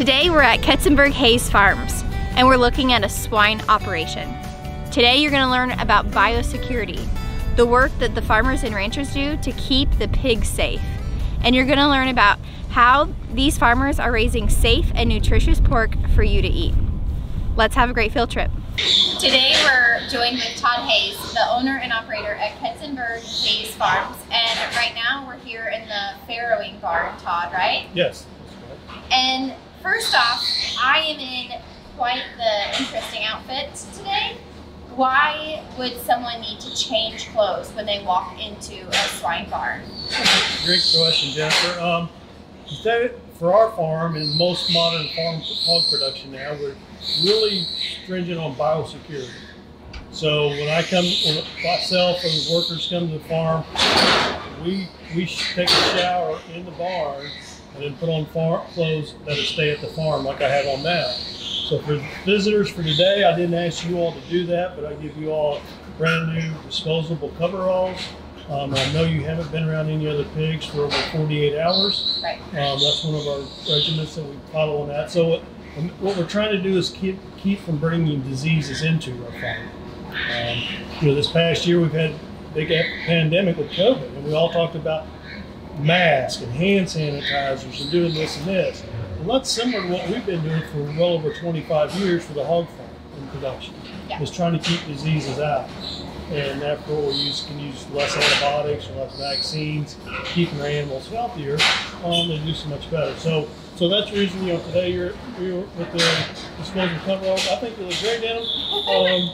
Today we're at Ketzenberg Hays Farms and we're looking at a swine operation. Today you're going to learn about biosecurity, the work that the farmers and ranchers do to keep the pigs safe. And you're going to learn about how these farmers are raising safe and nutritious pork for you to eat. Let's have a great field trip. Today we're joined with Todd Hays, the owner and operator at Ketzenberg Hays Farms. And right now we're here in the farrowing barn, Todd, right? Yes. And first off, I am in quite the interesting outfit today. Why would someone need to change clothes when they walk into a swine barn? Great question, Jennifer. Um, for our farm and most modern farm hog production now, we're really stringent on biosecurity. So when I come, when myself and the workers come to the farm, we we take a shower in the barn and then put on farm clothes that would stay at the farm, like I have on now. So for visitors for today, I didn't ask you all to do that, but I give you all brand new disposable coveralls. Um, I know you haven't been around any other pigs for over 48 hours. Right. Um, that's one of our regiments that we follow on that. So what, what we're trying to do is keep keep from bringing diseases into our farm. Um, you know, this past year we've had a big pandemic with COVID, and we all talked about masks and hand sanitizers and doing this and this. Well, that's similar to what we've been doing for well over 25 years for the hog farm in production. Yeah. Is trying to keep diseases out. And therefore we use, can use less antibiotics or less vaccines, keeping our animals healthier, um, and do so much better. So so that's the reason, you know, today you're, you're with the disposable coveralls. I think you look great in them. Um,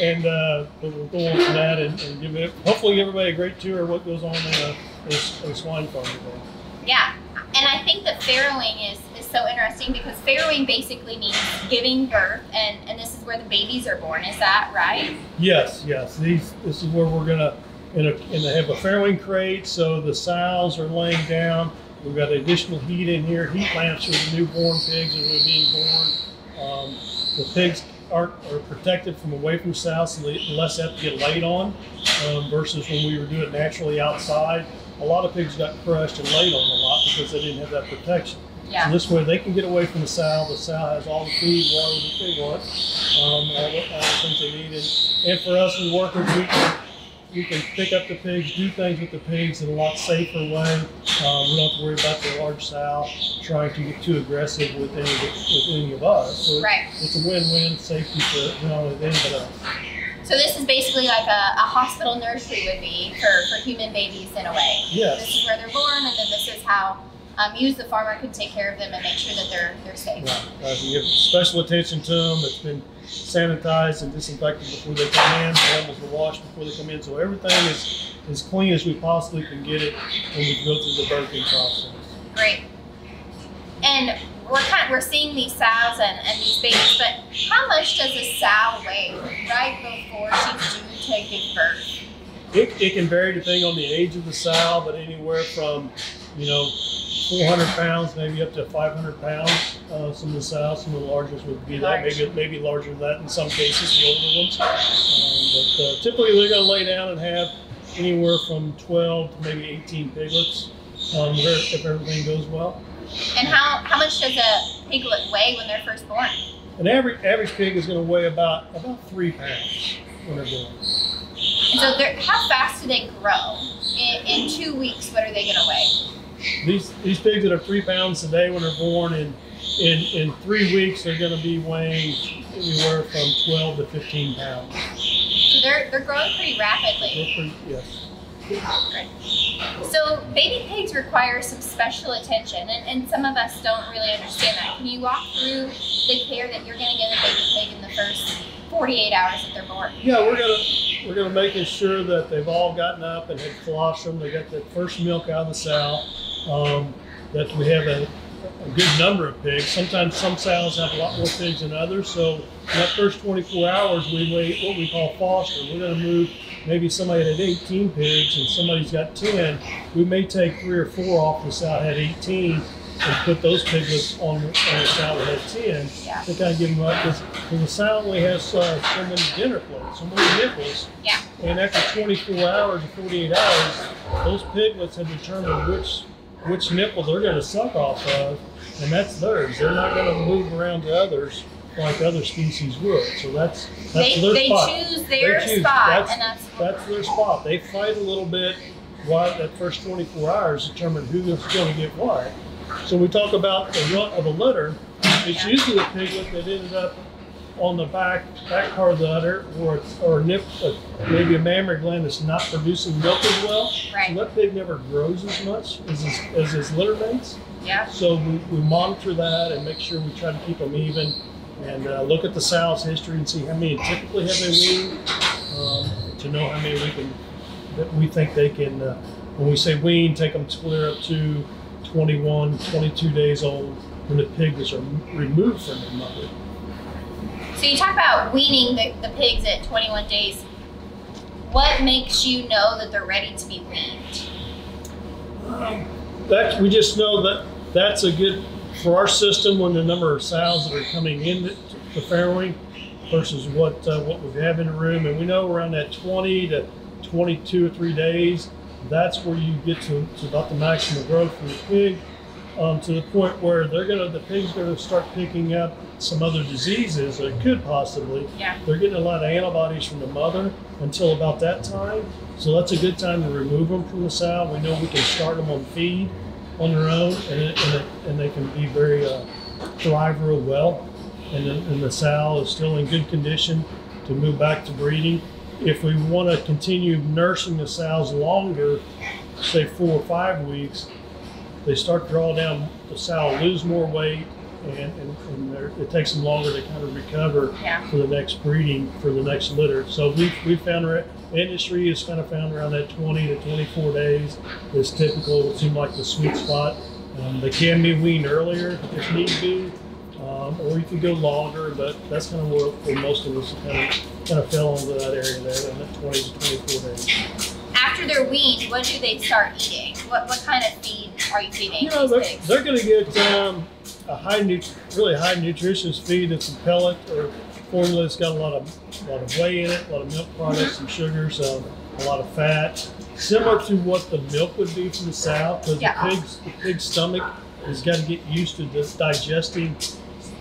and uh, we'll go on from that and, and, give it, hopefully give everybody a great tour of what goes on in a, a, a swine farm today. Yeah, and I think that farrowing is, is so interesting because farrowing basically means giving birth, and, and this is where the babies are born. Is that right? Yes, yes. These this is where we're gonna in a and they have a farrowing crate, so the sows are laying down. We've got additional heat in here, heat lamps for the newborn pigs as they're being born. Um, the pigs are, are protected from away from sows, so they less have to get laid on um, versus when we were doing it naturally outside a lot of pigs got crushed and laid on a lot because they didn't have that protection. Yeah. So this way they can get away from the sow. The sow has all the food, water that they want, um, all, the, all, the, things they need. And, and for us as workers, we can, we can pick up the pigs, do things with the pigs in a lot safer way. Um, we don't have to worry about the large sow trying to get too aggressive with any of, with any of us. So right. it's a win-win safety for not only them but us. So this is basically like a, a, hospital nursery would be for, for human babies in a way. Yes. This is where they're born, and then this is how um, you as the farmer can take care of them and make sure that they're they're safe. Right. Uh, you give special attention to them. It's been sanitized and disinfected before they come in. The animals are washed before they come in, so everything is as clean as we possibly can get it when we go through the birthing process. Great. And we're kind we're seeing these sows and, and these babies, but how much does a sow weigh right before she's due to give birth? It, it can vary depending on the age of the sow, but anywhere from, you know, 400 pounds, maybe up to 500 pounds. Uh, some of the sows, some of the largest would be that, maybe maybe larger than that in some cases, the older ones. Um, but uh, typically they're going to lay down and have anywhere from 12 to maybe 18 piglets um, if everything goes well. And how, how much does a piglet weigh when they're first born? An average average pig is going to weigh about about three pounds when they're born. And so, how fast do they grow? In, in two weeks, what are they going to weigh? These these pigs that are three pounds today when they're born, in in in three weeks they're going to be weighing anywhere from 12 to 15 pounds. So they're they're growing pretty rapidly. Pretty, yes. So baby pigs require some special attention, and, and some of us don't really understand that. Can you walk through the care that you're going to give a baby pig in the first 48 hours that they're born? Yeah, we're gonna we're gonna make sure that they've all gotten up and had colostrum. They got the first milk out of the sow. Um, that we have a, a, good number of pigs. Sometimes some sows have a lot more pigs than others. So in that first 24 hours, we wait what we call foster. We're gonna move maybe somebody had 18 pigs and somebody's got 10, we may take three or four off the sow that had 18 and put those piglets on, on the sow that had 10 yeah. to kind of give them up. Because the sow only has uh, so many dinner plates, so many nipples. Yeah. And after 24 hours or 48 hours, those piglets have determined which which nipple they're going to suck off of, and that's theirs. They're not going to move around to others like other species would. So that's that's They, their they spot. choose their They choose. spot, That's- and that's That's their spot. They fight a little bit while that first 24 hours determine who's going to get what. So we talk about the runt of a litter. It's Yeah. usually the piglet that ended up on the back back part of the udder, or or nip, uh, maybe a mammary gland that's not producing milk as well. Right. So that pig never grows as much as his, as his litter mates. yeah. So we, we monitor that and make sure we try to keep them even and uh, look at the sow's history and see how many typically have they weaned um, to know how many we can that we think they can. Uh, when we say wean, take them clear up to 21, 22 days old when the pigs are removed from their mother. So you talk about weaning the, the pigs at 21 days. What makes you know that they're ready to be weaned? Um, that we just know that that's a good for our system when the number of sows that are coming in the, the farrowing versus what uh, what we have in the room, and we know around that 20 to 22 or three days, that's where you get to, to about the maximum growth for the pig, um, to the point where they're gonna the pig's gonna start picking up some other diseases that could possibly Yeah. they're getting a lot of antibodies from the mother until about that time. So that's a good time to remove them from the sow. We know we can start them on feed on their own, and, it, and, it, and they can be very uh, thrive real well. And the, and the sow is still in good condition to move back to breeding. If we want to continue nursing the sows longer, say four or five weeks, they start to draw down. The sow lose more weight, and, and, and it takes them longer to kind of recover Yeah. for the next breeding for the next litter. So we we found industry is kind of found around that 20 to 24 days is typical. It seemed like the sweet spot. Um, they can be weaned earlier if need be, um, or you could go longer. But that's kind of where, where most of us kind of kind of fell into that area there, in that 20 to 24 days. After they're weaned, what do they start eating? What what kind of feed are you feeding You know, they're, they're going to get um, a high, really high nutritious feed. It's a pellet or formula. It's got a lot of, a lot of whey in it, a lot of milk products and sugars, um, a lot of fat. Similar to what the milk would be from the sow, because Yeah. the pig's the pig's stomach has got to get used to just digesting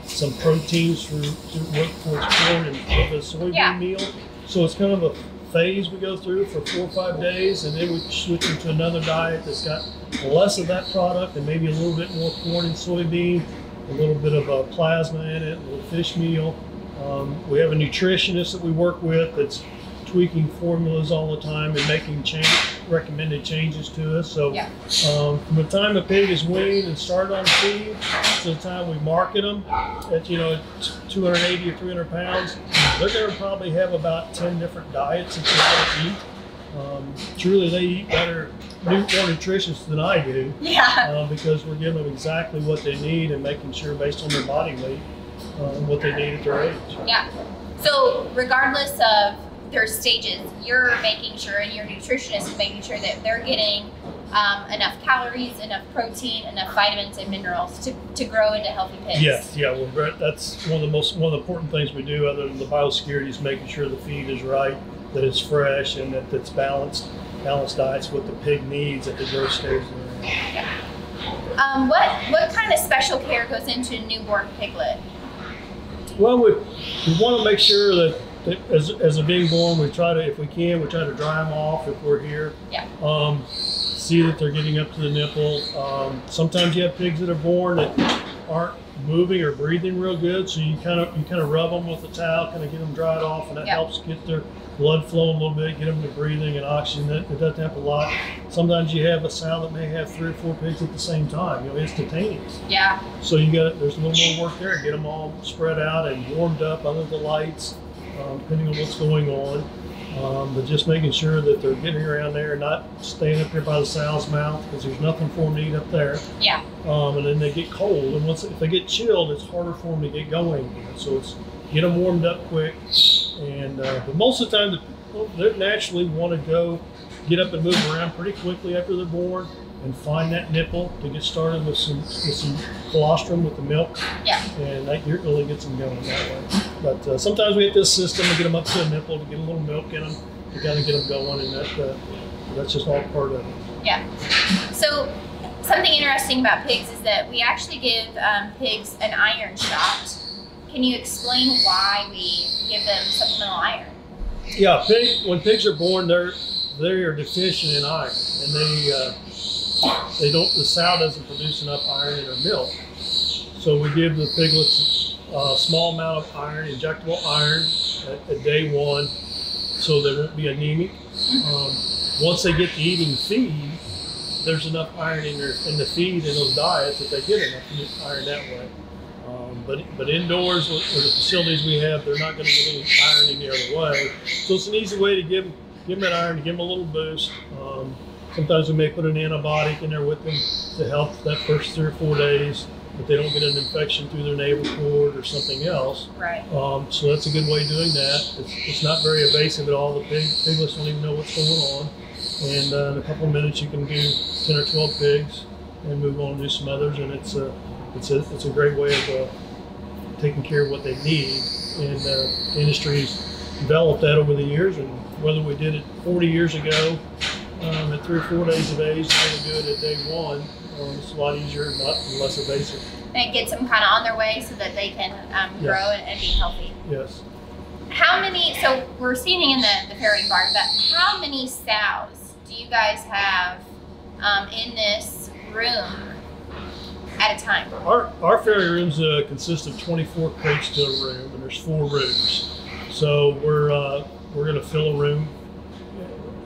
some proteins through, through work for its corn and soybean Yeah. meal. So it's kind of a phase we go through for four or five days, and then we switch into another diet that's got less of that product and maybe a little bit more corn and soybean, a little bit of a plasma in it, a little fish meal. Um, we have a nutritionist that we work with that's tweaking formulas all the time and making change, recommended changes to us. So Yeah. um, from the time a pig is weaned and started on feed to the time we market them at you know 280 or 300 pounds, they're going to probably have about 10 different diets that they eat. Um, truly, they eat better, more nutritious than I do Yeah. uh, because we're giving them exactly what they need and making sure based on their body weight uh, what they need at their age. Yeah. So regardless of their stages, you're making sure, and your nutritionist is making sure that they're getting um, enough calories, enough protein, enough vitamins and minerals to, to grow into healthy pigs. Yes, yeah, well, that's one of the most one of the important things we do, other than the biosecurity, is making sure the feed is right, that it's fresh, and that it's balanced. Balanced diets what the pig needs at the growth stage. they're. Um, what what kind of special care goes into a newborn piglet? Well, we, we want to make sure that, that as, as a being born, we try to, if we can, we try to dry them off if we're here. Yeah. Um, see that they're getting up to the nipple. Um, sometimes you have pigs that are born that aren't moving or breathing real good, so you kind of you kind of rub them with a towel, kind of get them dried off, and that Yeah. helps get their blood flowing a little bit, get them to breathing and oxygen. That it doesn't happen a lot. Sometimes you have a sow that may have three or four pigs at the same time. You know, instantaneous. Yeah. So you got there's a little more work there. Get them all spread out and warmed up under the lights, um, depending on what's going on. Um, but just making sure that they're getting around there, not staying up here by the sow's mouth because there's nothing for them to eat up there. Yeah. Um, and then they get cold, and once if they get chilled, it's harder for them to get going again. So it's get them warmed up quick. And uh, but most of the time, the, they naturally want to go get up and move around pretty quickly after they're born and find that nipple to get started with some with some colostrum with the milk, Yeah. and that really gets them going that way. But uh, sometimes we have this system to get them up to a nipple to get a little milk in them to kind of get them going, and that uh, that's just all part of it. Yeah. So something interesting about pigs is that we actually give um, pigs an iron shot. Can you explain why we give them supplemental iron? Yeah, pig, when pigs are born, they're they are deficient in iron, and they uh, they don't the sow doesn't produce enough iron in her milk. So we give the piglets a small amount of iron, injectable iron, at, at day one, so they won't be anemic. Um, once they get to eating feed, there's enough iron in their in the feed in those diets that they get enough iron that way. Um, but but indoors with the facilities we have, they're not going to get any iron any other way. So it's an easy way to give them give them that iron, give them a little boost. Um, sometimes we may put an antibiotic in there with them to help that first three or four days, that they don't get an infection through their navel cord or something else. Right. Um, so that's a good way of doing that. It's, it's not very invasive at all. The pig, piglets don't even know what's going on. And uh, in a couple of minutes, you can do 10 or 12 pigs and move on and do some others. And it's a, it's a, it's a great way of uh, taking care of what they need. And uh, the industry's developed that over the years. And whether we did it 40 years ago um, at three or four days of age, or to do it at day one, um, it's a lot easier and, not, and less invasive. And it gets them kind of on their way so that they can um, Yes. grow and, and be healthy. Yes. How many? So we're seating in the the farrowing barn, but how many sows do you guys have um, in this room at a time? Our, our ferry rooms uh, consist of 24 crates to a room, and there's four rooms. So we're uh, we're going to fill a room.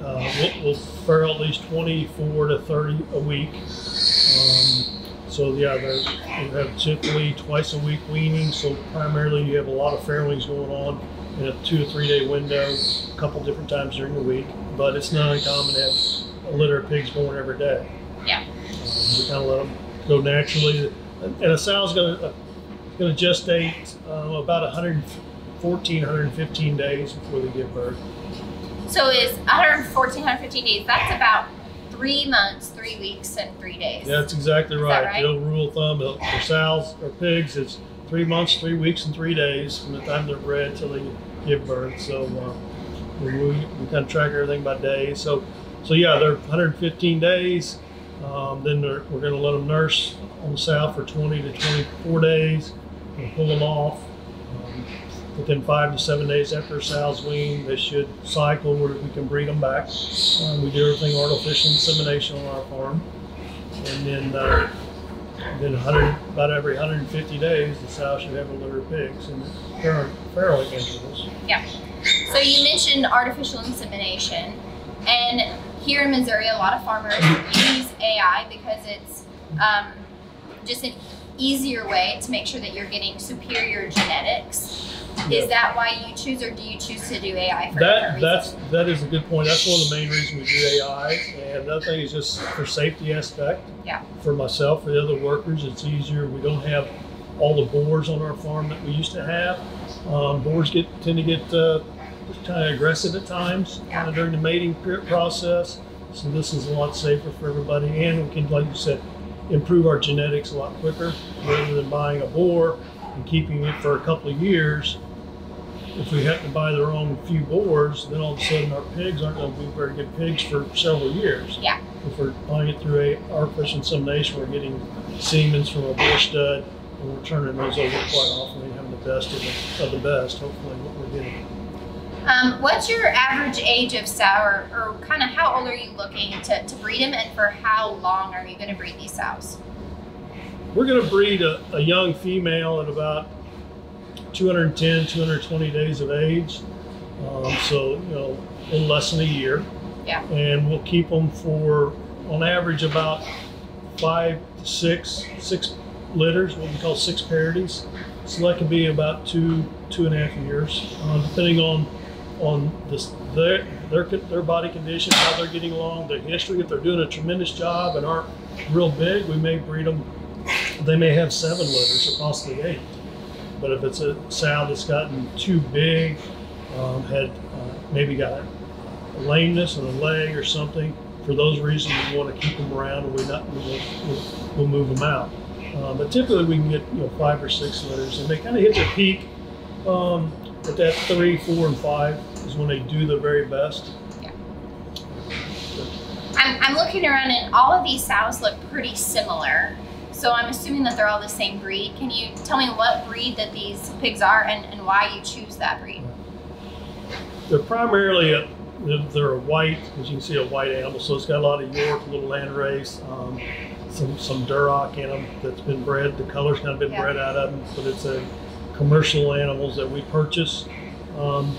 Uh, we'll, we'll farrow at least 24 to 30 a week. Um, so yeah, we have typically twice a week weaning. So primarily you have a lot of farrowings going on in a two or three day window, a couple different times during the week. But it's not uncommon to have a litter of pigs born every day. Yeah. Um, we kind of let them go naturally. And a sow's going to going to gestate uh, about 114, 115 days before they give birth. So is 114, 115 days. That's about three months, three weeks, and three days. That's exactly that right. right? The old rule of thumb uh, for sows or pigs is three months, three weeks, and three days from the time they're bred till they give birth. So uh, we, we, kind of track everything by days. So so yeah, they're 115 days. Um, then we're going to let them nurse on the sow for 20 to 24 days. We'll pull them off. Within five to seven days after a sow's weaned, they should cycle where we can breed them back. Um, we do everything artificial insemination on our farm. And then, uh, then about every 150 days, the sow should have a litter of pigs in farrow- farrowing intervals. Yeah. So you mentioned artificial insemination, and here in Missouri, a lot of farmers use AI because it's um, just an easier way to make sure that you're getting superior genetics. Is that why you choose, or do you choose to do AI for That that's that is a good point. That's one of the main reasons we do AI. And another thing is just for safety aspect. Yeah. For myself, for the other workers, it's easier. We don't have all the boars on our farm that we used to have. Um, boars get tend to get uh, kind of aggressive at times Yeah. uh, during the mating process. So this is a lot safer for everybody, and we can, like you said, improve our genetics a lot quicker rather than buying a boar and keeping it for a couple of years if we happen to buy the wrong few boars, then all of a sudden our pigs aren't going to be very good pigs for several years. Yeah. If we're buying it through a artificial insemination, we're getting semens from a boar stud, and we're turning those over quite often and having the best of the, of the best, hopefully, what we're getting. Um, what's your average age of sow, or, or kind of how old are you looking to, to breed them, and for how long are you going to breed these sows? We're going to breed a, a young female at about 210, 220 days of age. Um, so, you know, in less than a year. Yeah. And we'll keep them for, on average, about five to six, six litters, what we call six parities. So that could be about two, two and a half years, uh, depending on on this their their their body condition, how they're getting along, their history. If they're doing a tremendous job and aren't real big, we may breed them. They may have seven litters or possibly eight. But if it's a sow that's gotten too big, um, had uh, maybe got a lameness in a leg or something, for those reasons we want to keep them around and we not we will, we'll, we'll move them out. Uh, but typically we can get you know five or six litters, and they kind of hit their peak um, at that three, four, and five is when they do the very best. Yeah. I'm, I'm looking around and all of these sows look pretty similar. So I'm assuming that they're all the same breed. Can you tell me what breed that these pigs are and, and why you choose that breed? They're primarily a, they're a white, as you can see, a white animal. So it's got a lot of York, little landrace, um, some some Duroc in them that's been bred. The color's kind of been Yeah. bred out of them, but it's a commercial animals that we purchase, um,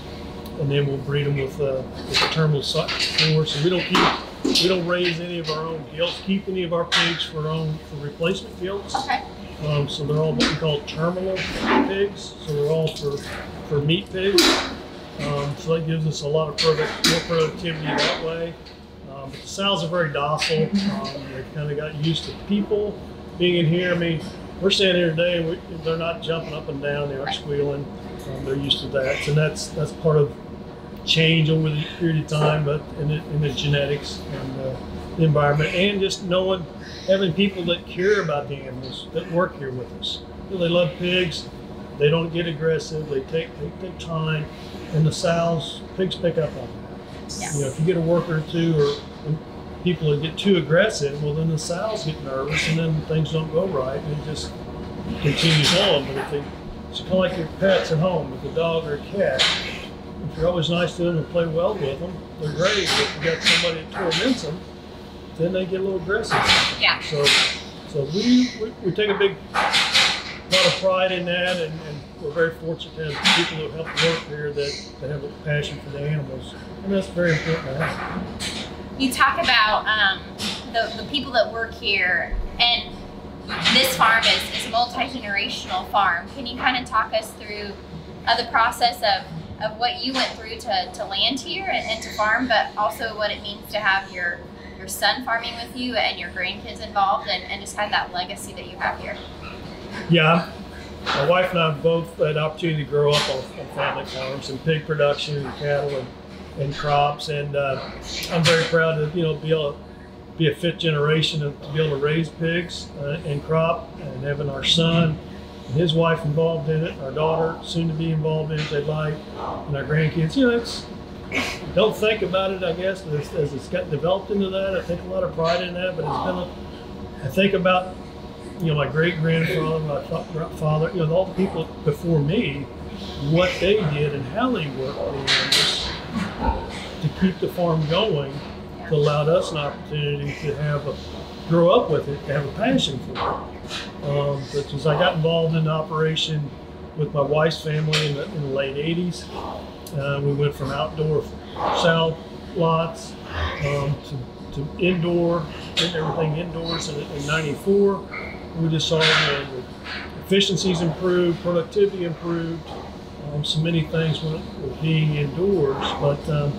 and then we'll breed them with, uh, with a terminal so- source. And we don't keep, we don't raise any of our own gilts, keep any of our pigs for our own for replacement gilts. Okay. Um, so they're all what we call terminal pigs. So they're all for, for meat pigs. Um, so that gives us a lot of product, more productivity that way. Um, but the sows are very docile. Um, they kind of got used to people being in here. I mean, we're standing here today and we, they're not jumping up and down. They aren't squealing. Um, they're used to that. And that's that's part of change over the period of time, but in the, in the genetics and uh, the environment, and just knowing having people that care about the animals that work here with us. You know, they love pigs. They don't get aggressive. They take they take time, and the sows pigs pick up on that. Yeah. You know, if you get a worker or two, or people that get too aggressive, well, then the sows get nervous, and then things don't go right, and it just continues on. But if they, it's kind of like your pets at home, with a dog or a cat. You're always nice to them and play well with them, they're great. But if you got somebody that torments them, then they get a little aggressive. Yeah. So, so we, we, we take a big lot of pride in that, and, and we're very fortunate to have people that help work here that, that have a passion for the animals, and that's very important to have. You talk about um, the, the people that work here, and this farm is, is a multi generational farm. Can you kind of talk us through uh, the process of, of what you went through to, to land here and, and to farm, but also what it means to have your your son farming with you and your grandkids involved, and, and just of that legacy that you have here? Yeah, my wife and I both had opportunity to grow up on, on family farms and pig production and cattle and, and crops, and uh, I'm very proud to you know be able to be a fifth generation of, to be able to raise pigs uh, and crop, and having our son his wife involved in it, our daughter soon to be involved in it, if they'd like, and our grandkids. You know, it's don't think about it, I guess, as, as it's got developed into that, I take a lot of pride in that. But it's been, a, I think about you know, my great grandfather, my fa- father, you know, all the people before me, what they did and how they worked to keep the farm going, allowed us an opportunity to have a grow up with it, to have a passion for it. Um, but as I got involved in operation with my wife's family in the, in the late 80s, uh, we went from outdoor sow lots um, to, to indoor, getting everything indoors in, in 94 we just saw the efficiencies improved, productivity improved, um, so many things with, with being indoors. But um,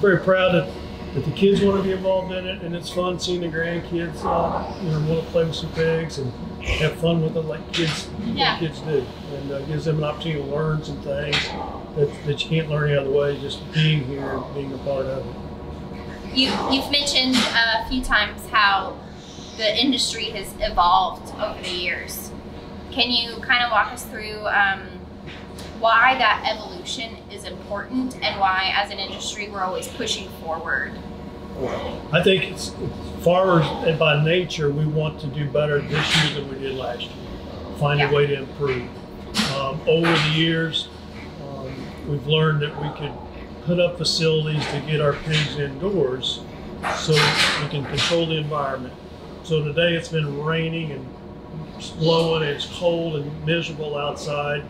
very proud that, that the kids want to be involved in it, and it's fun seeing the grandkids, uh, you know, want to play with some pigs and have fun with it like kids, Yeah. kids do, and uh, gives them an opportunity to learn some things that, that you can't learn any other way. Just being here, and being a part of it. You, you've mentioned a few times how the industry has evolved over the years. Can you kind of walk us through um, why that evolution is important and why, as an industry, we're always pushing forward? I think it's farmers and by nature we want to do better this year than we did last year. Find Yeah. a way to improve. Um, over the years, um, we've learned that we could put up facilities to get our pigs indoors, so we can control the environment. So today it's been raining and blowing and it's cold and miserable outside.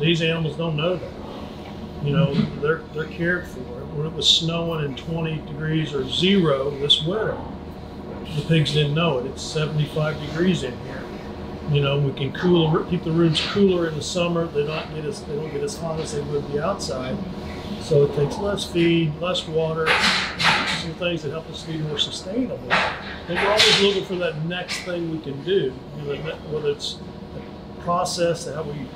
These animals don't know that. You know, they're they're cared for. When it was snowing and 20 degrees or zero this winter, the pigs didn't know it. It's 75 degrees in here. You know, we can cool, keep the rooms cooler in the summer. They don't get as they don't get as hot as they would be outside. So it takes less feed, less water, some things that help us be more sustainable. And we're always looking for that next thing we can do. You know, whether it's a process how we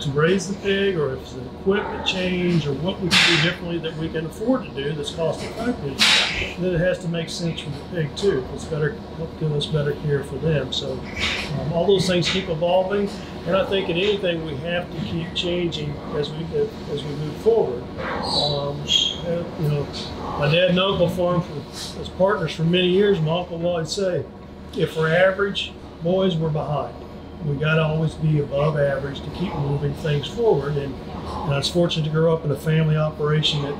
to raise the pig, or if an equipment change, or what we can do differently that we can afford to do that's cost effective, then it has to make sense for the pig too. It's better give us better care for them. So um, all those things keep evolving, and I think in anything we have to keep changing as we as we move forward. Um, uh, you know, my dad and uncle farmed as partners for many years. My uncle would always say, if we're average, boys, we're behind. We got to always be above average to keep moving things forward. And, and I was fortunate to grow up in a family operation that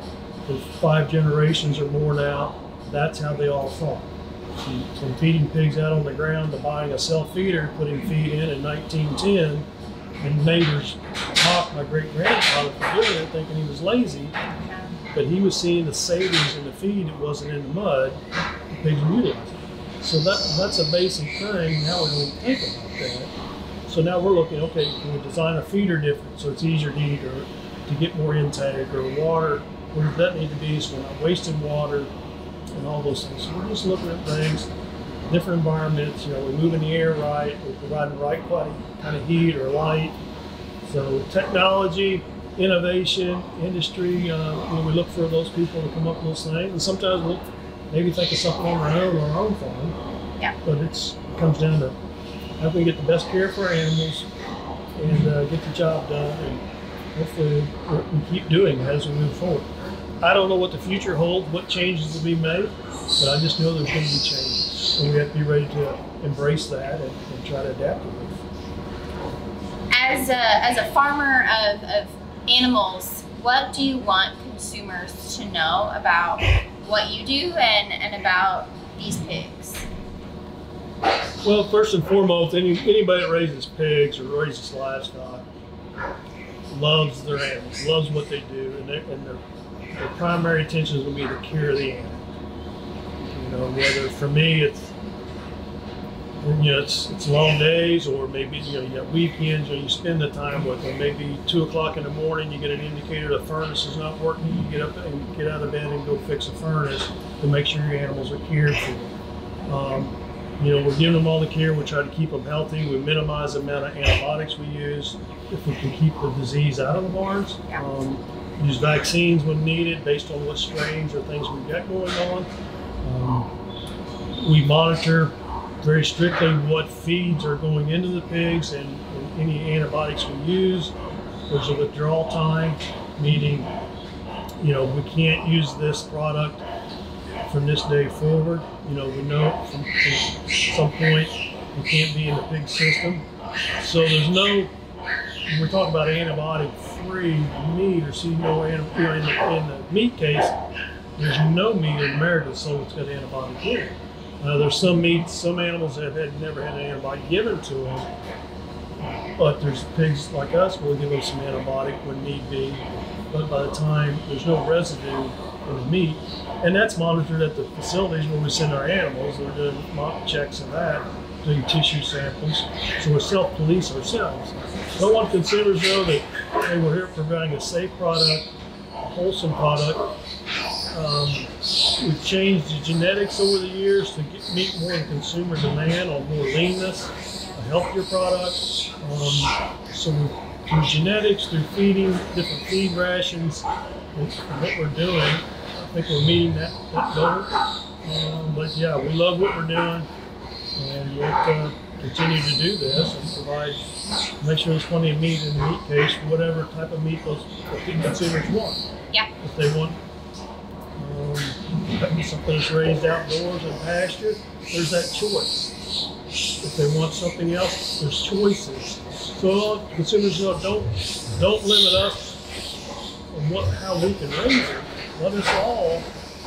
for five generations or more now, that's how they all farm. From, from feeding pigs out on the ground to buying a self feeder, putting feed in in 1910 and neighbors mocked my great grandfather for doing it, thinking he was lazy. But he was seeing the savings in the feed that wasn't in the mud. The pigs were utilizing. So that that's a basic thing. Now to think about that. So now we're looking. Okay, can we design a feeder different so it's easier to eat, or to get more intake, or water? Where does that need to be so we're not wasting water, and all those things. So we're just looking at things different environments. You know, we're moving the air right, we're providing the right quality, kind of heat or light. So technology, innovation, industry, uh, you know, we look for those people to come up with those things. And sometimes we'll maybe think of something on our own on our own farm. Yeah. But it's, it comes down to can we get the best care for our animals and uh, get the job done. And hopefully we keep doing as we move forward. I don't know what the future holds, what changes will be made, but I just know there's going to be changes. And we have to be ready to embrace that and, and try to adapt to it. As a, as a farmer of, of animals, what do you want consumers to know about what you do and, and about these pigs? Well, first and foremost, any, anybody that raises pigs or raises livestock loves their animals, loves what they do, and, and their, their primary intention is going to be the care of the animal. You know, whether for me it's you know it's it's long days, or maybe you know you got weekends, or you spend the time with them. Maybe two o'clock in the morning, you get an indicator the furnace is not working. You get up and get out of bed and go fix the furnace to make sure your animals are cared for. Um, you know, we're giving them all the care. We try to keep them healthy. We minimize the amount of antibiotics we use if we can keep the disease out of the barns. Yeah. Um, use vaccines when needed based on what strains or things we've got going on. Um, we monitor very strictly what feeds are going into the pigs and, and any antibiotics we use. There's a withdrawal time, meaning, you know, we can't use this product from this day forward. You know, we know from, from some point we can't be in the big system. So there's no, we're talking about antibiotic free meat or see no antibiotic, in the, in the meat case, there's no meat in America sold that's got antibiotic in it. Uh, there's some meat, some animals that had never had an antibiotic given to them, but there's pigs like us, we'll give them some antibiotic when need be. But by the time there's no residue the meat, and that's monitored at the facilities where we send our animals, they're doing mock checks of that, doing tissue samples. So we self police ourselves. Don't want consumers know that hey, we're here providing a safe product, a wholesome product. Um, we've changed the genetics over the years to get, meet more consumer demand on more leanness, a healthier product. Um, so through genetics, through feeding, different feed rations, what we're doing, I think we're meeting that, that goal. Um, but yeah, we love what we're doing, and we'll uh, continue to do this and provide, make sure there's plenty of meat in the meat case, whatever type of meat those consumers want. Yeah. If they want um, something that's raised outdoors and pasture, there's that choice. If they want something else, there's choices. So consumers know don't don't limit us on what how we can raise it. Let us all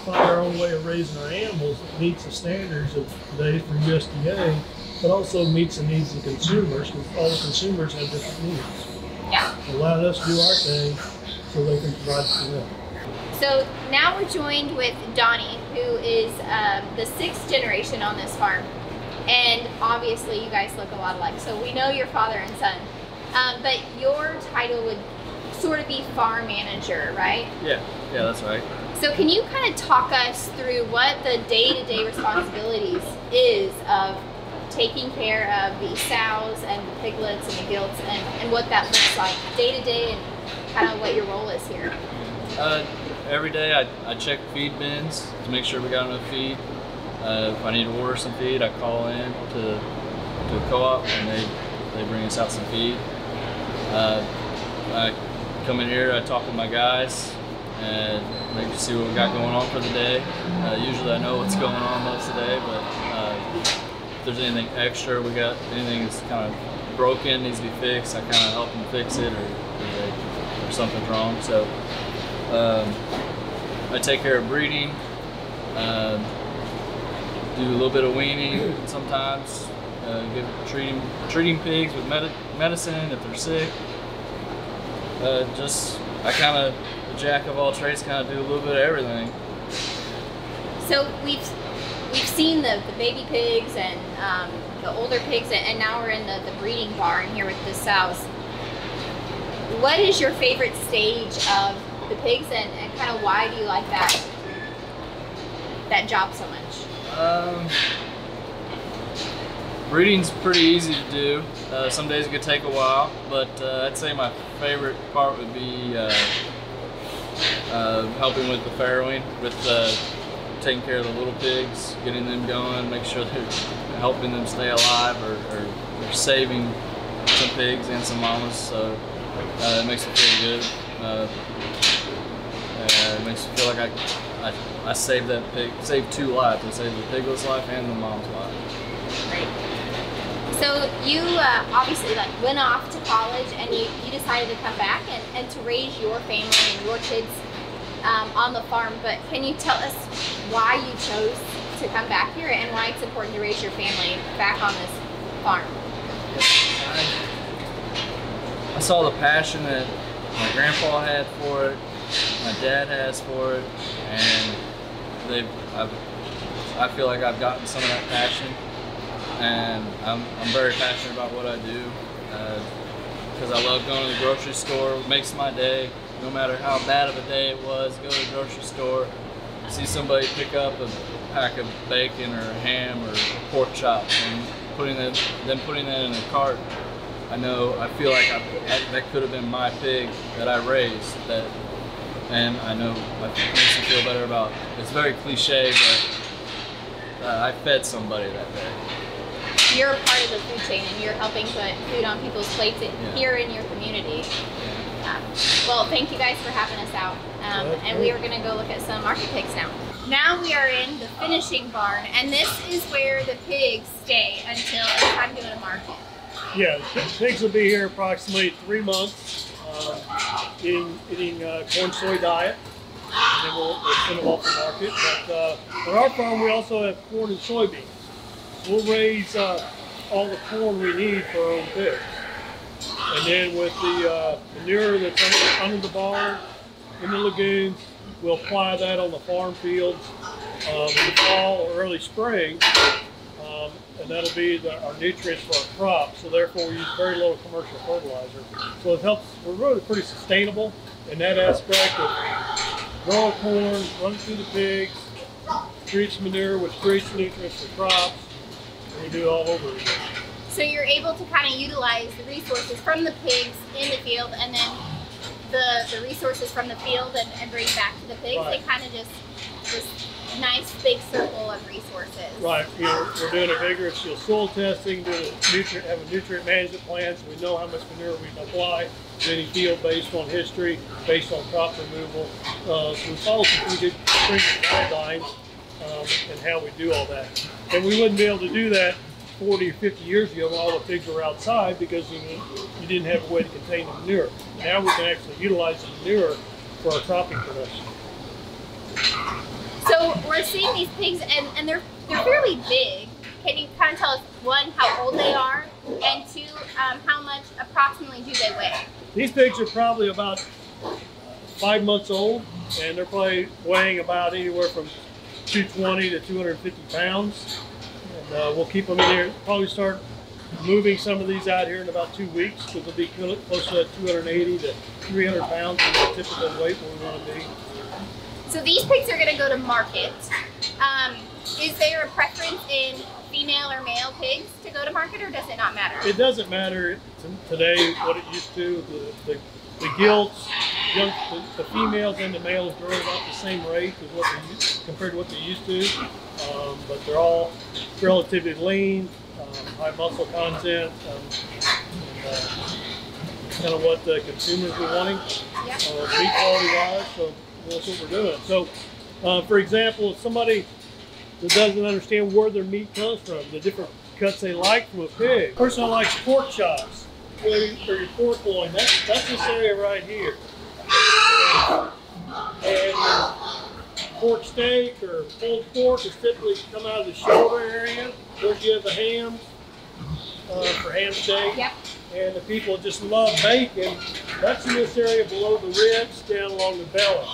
find our own way of raising our animals that meets the standards of today for USDA, but also meets the needs of consumers because all the consumers have different needs. Yeah. Allow us to do our thing so they can provide for them. So now we're joined with Donnie, who is um, the sixth generation on this farm. And obviously, you guys look a lot alike. So we know you're father and son. Um, but your title would sort of be farm manager, right? Yeah, yeah, that's right. So can you kind of talk us through what the day-to-day responsibilities is of taking care of the sows and the piglets and the gilts and, and what that looks like day to day and kind of what your role is here? Uh, every day I, I check feed bins to make sure we got enough feed. Uh, if I need to order some feed, I call in to, to a co-op and they, they bring us out some feed. Uh, I come in here, I talk with my guys, and maybe see what we got going on for the day. Uh, usually I know what's going on most of the day, but uh, if there's anything extra, we got anything that's kind of broken, needs to be fixed, I kind of help them fix it or, or, or something's wrong. So um, I take care of breeding, um, do a little bit of weaning sometimes, uh, give, treating, treating pigs with med- medicine if they're sick. Uh, just, I kind of, jack of all trades, kind of do a little bit of everything. So we've we've seen the, the baby pigs and um, the older pigs, and now we're in the, the breeding barn here with the sows. What is your favorite stage of the pigs, and, and kind of why do you like that that job so much? Um, breeding's pretty easy to do. Uh, some days it could take a while, but uh, I'd say my favorite part would be uh, uh helping with the farrowing, with uh, taking care of the little pigs, getting them going, make sure they're helping them stay alive or, or, or saving some pigs and some mamas. So uh, it makes me feel good. it makes me feel like I, I, I saved that pig, saved two lives. I saved the piglet's life and the mom's life. So you uh, obviously like went off to college and you, you decided to come back and, and to raise your family and your kids um, on the farm. But can you tell us why you chose to come back here and why it's important to raise your family back on this farm? I saw the passion that my grandpa had for it, my dad has for it, and they I feel like I've gotten some of that passion and I'm, I'm very passionate about what I do because uh, I love going to the grocery store. It makes my day, no matter how bad of a day it was, go to the grocery store, see somebody pick up a pack of bacon or ham or pork chops and putting them, then putting that in a cart. I know, I feel like I, that could have been my pig that I raised that and I know it makes me feel better about it's very cliche but uh, I fed somebody that day you're a part of the food chain and you're helping put food on people's plates yeah. here in your community. Um, well, thank you guys for having us out. Um, and we are going to go look at some market pigs now. Now we are in the finishing barn, and this is where the pigs stay until it's time to go to market. Yeah, pigs will be here approximately three months, uh, eating, eating uh, corn soy diet, and then we'll, we'll send them off to market. But uh, on our farm, we also have corn and soybeans we'll raise uh, all the corn we need for our own pigs. And then with the uh, manure that's under, under, the barn, in the lagoons, we'll apply that on the farm fields um, in the fall or early spring. Um, and that'll be the, our nutrients for our crops. So therefore we use very little commercial fertilizer. So it helps, we're really pretty sustainable in that aspect of growing corn, running through the pigs, creates manure, which creates nutrients for crops, we do all over again. So you're able to kind of utilize the resources from the pigs in the field and then the, the resources from the field and, and bring back to the pigs. Right. They kind of just this nice big circle of resources. Right. You know, we're doing a vigorous know, soil testing, doing a nutrient, have a nutrient management plan so we know how much manure we can apply to any field based on history, based on crop removal. Uh, so we follow some guidelines um, and how we do all that. And we wouldn't be able to do that 40 or 50 years ago when all the pigs were outside because you, you didn't have a way to contain the manure. Now we can actually utilize the manure for our cropping production. So we're seeing these pigs and, and they're they're fairly big. Can you kind of tell us one how old they are and two um, how much approximately do they weigh? These pigs are probably about five months old and they're probably weighing about anywhere from 220 to 250 pounds. And uh, we'll keep them in here. Probably start moving some of these out here in about two weeks because they'll be close to 280 to 300 pounds is the typical weight where we want to be. So these pigs are going to go to market. Um, is there a preference in female or male pigs to go to market, or does it not matter? It doesn't matter today what it used to. The, the, the gilts, young, the, the, females and the males grow about the same rate as what they compared to what they used to, um, but they're all relatively lean, um, high muscle content, um, and, uh, kind of what the consumers are wanting, uh, meat quality wise. So that's what we're doing. So, uh, for example, if somebody that doesn't understand where their meat comes from, the different cuts they like from a pig. Person likes pork chops or your pork loin. That's that's this area right here. And pork steak or pulled pork is typically come out of the shoulder area. Of course, you have the ham uh, for ham steak. Yep. And the people just love bacon. That's in this area below the ribs, down along the belly,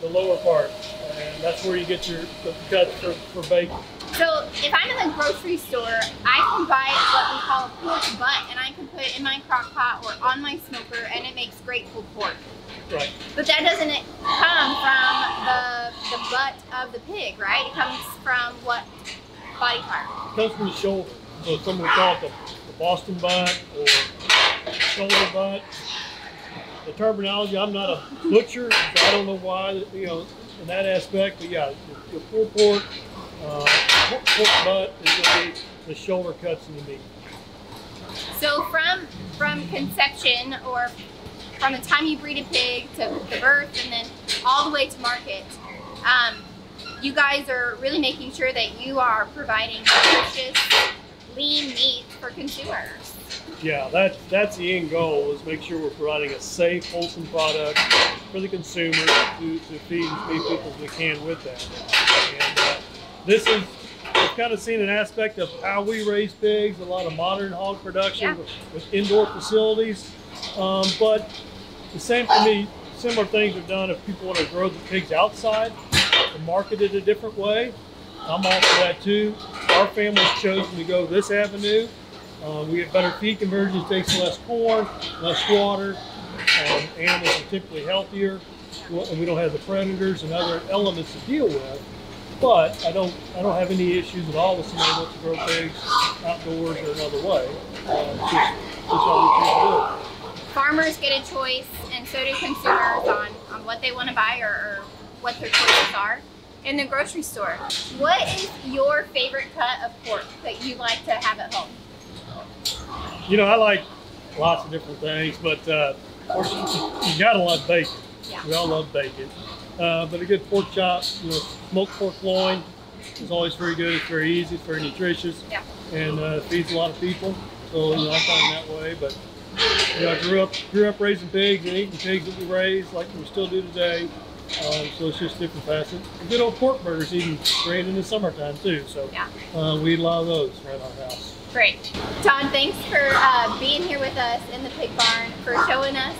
the lower part. And that's where you get your the cuts for, for bacon. So if I'm in the grocery store, I can buy what we call a pork butt, and I can put it in my crock pot or on my smoker, and it makes great pulled pork. Right. But that doesn't come from the the butt of the pig, right? It comes from what body part? It comes from the shoulder. So some would call it the, the Boston butt or shoulder butt. The terminology, I'm not a butcher, so I don't know why, you know, in that aspect, but yeah, the, the pulled pork, uh, pork, butt is going to be the shoulder cuts in the meat. So from from conception or from the time you breed a pig to the birth and then all the way to market, um, you guys are really making sure that you are providing nutritious, lean meat for consumers. Yeah, that, that's the end goal is make sure we're providing a safe, wholesome product for the consumer to, to feed as many people as we can with that. And uh, this is, we've kind of seen an aspect of how we raise pigs, a lot of modern hog production Yeah. with, with indoor facilities. Um, but the same for me, similar things are done if people want to grow the pigs outside and market it a different way. I'm all for that too. Our family's chosen to go this avenue. Uh, we have better feed conversion, takes less corn, less water. Um, animals are typically healthier, and we don't have the predators and other elements to deal with. But I don't, I don't have any issues at all with somebody wants to grow pigs outdoors or another way. Uh, it's just, it's how we choose to do it. Farmers get a choice, and so do consumers on, on what they want to buy or, or what their choices are in the grocery store. What is your favorite cut of pork that you like to have at home? You know, I like lots of different things, but uh, of course, you, you gotta love bacon. Yeah. We all love bacon. Uh, but a good pork chop, you know, smoked pork loin is always very good. It's very easy, it's very nutritious, Yeah. and uh, feeds a lot of people. So you know, I find that way. But you know, I grew up grew up raising pigs and eating pigs that we raised, like we still do today. Um, so it's just different facets. Good old pork burgers, even great in the summertime too. So Yeah. uh, we love those around our house. Great. Todd. thanks for uh, being here with us in the pig barn, for showing us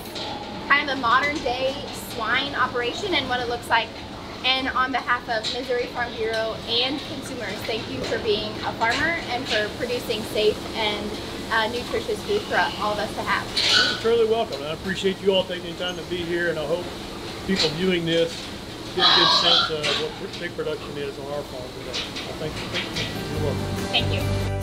kind of a modern day swine operation and what it looks like. And on behalf of Missouri Farm Bureau and consumers, thank you for being a farmer and for producing safe and uh, nutritious food for all of us to have. You're truly welcome. I appreciate you all taking the time to be here, and I hope people viewing this get a good sense of what pig production is on our farm today. I thank you. You're welcome. Thank you.